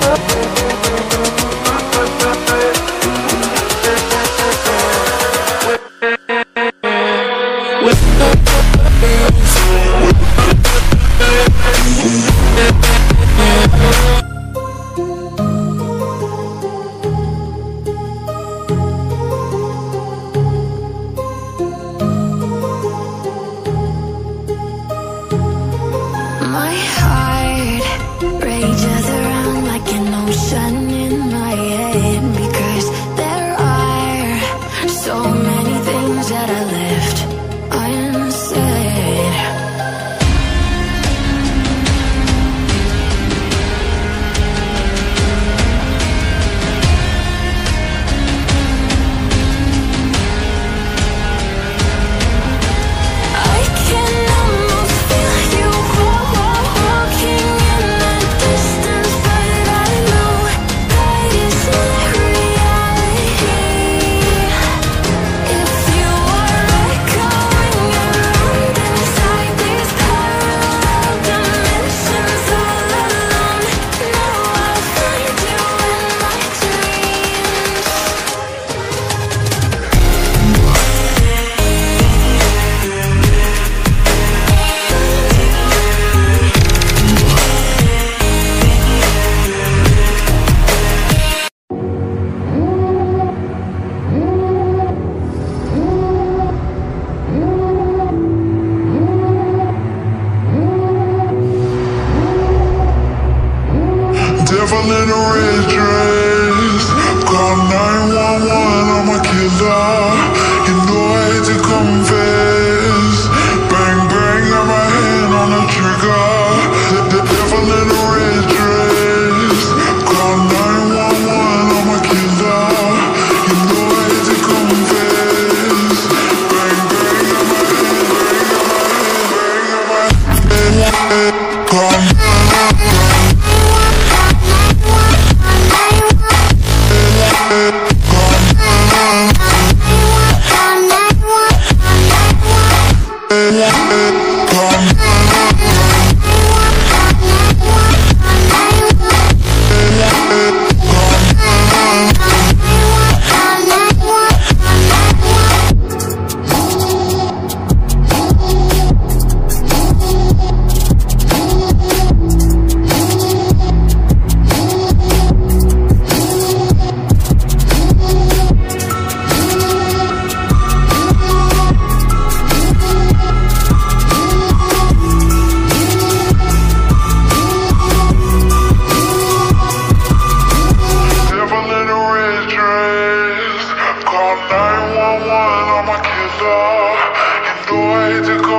Come magical.